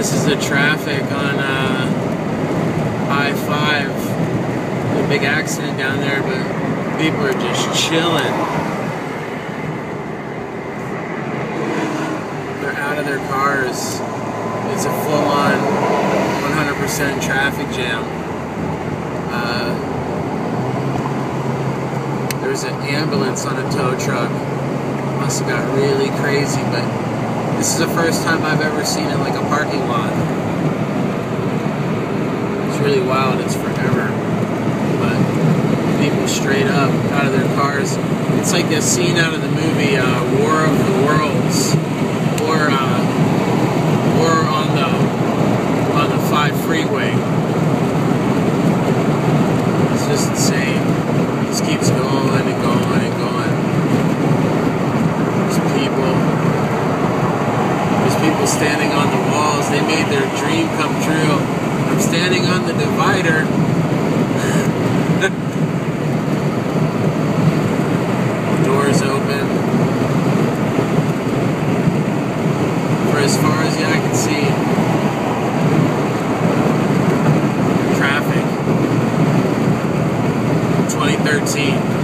This is the traffic on uh, I-5. A big accident down there, but people are just chilling. They're out of their cars. It's a full-on 100% traffic jam. Uh, there's an ambulance on a tow truck. Must have got really crazy, but this is the first time I've ever seen it like a parking lot. It's really wild, it's forever. But people straight up out of their cars. It's like a scene out of the movie uh, War of the Worlds. people standing on the walls. They made their dream come true. I'm standing on the divider. Doors open. For as far as yeah, I can see. Traffic. 2013.